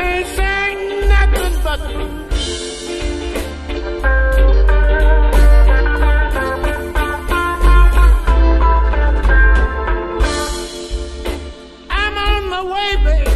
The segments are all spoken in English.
can't nothing but I'm on my way, baby.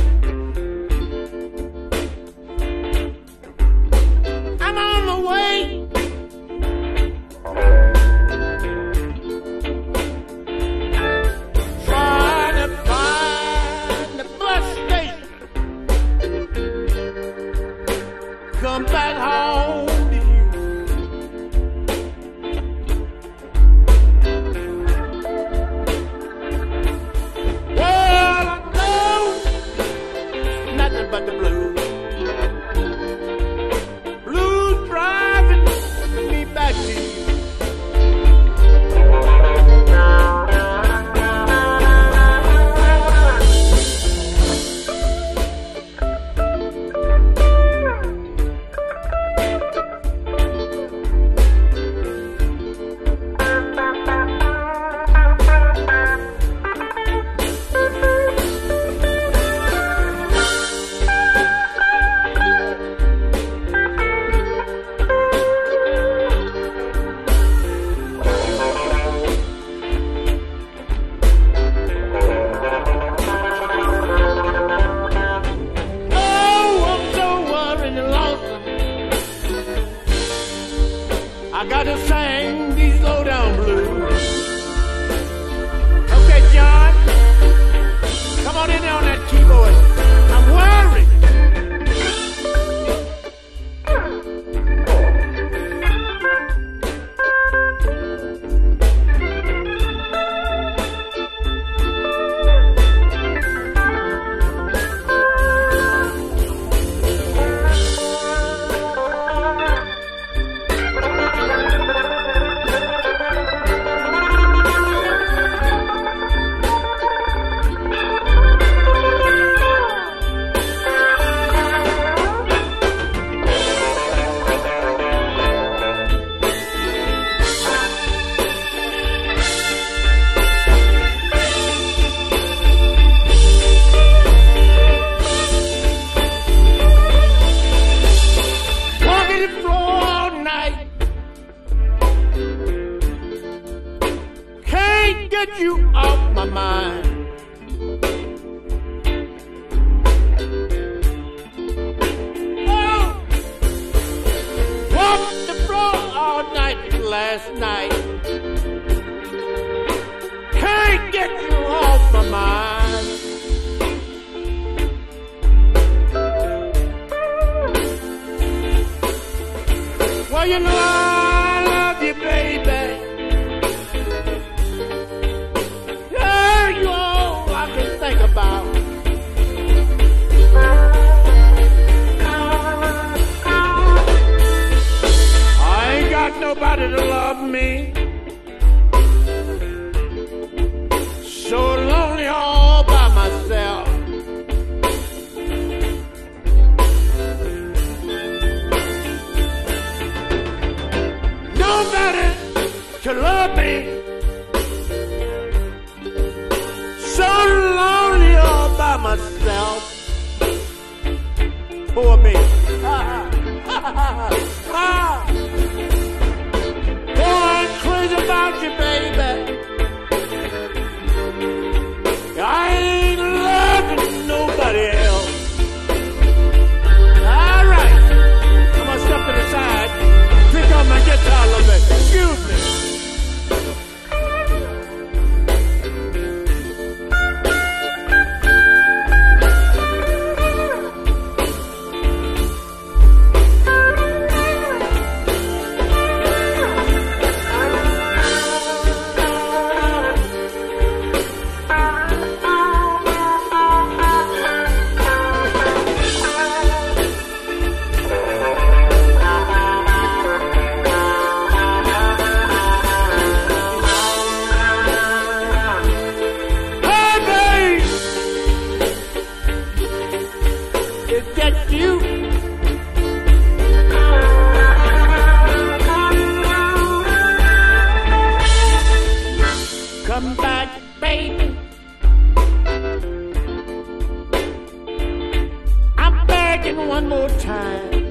Get you off my mind. Walked the floor all night last night. Can't get you off my mind. Well, you know I love you, baby. Nobody to love me. So lonely all by myself. nobody to love me. So lonely all by myself. Poor me. That you? Come back, baby. I'm begging one more time.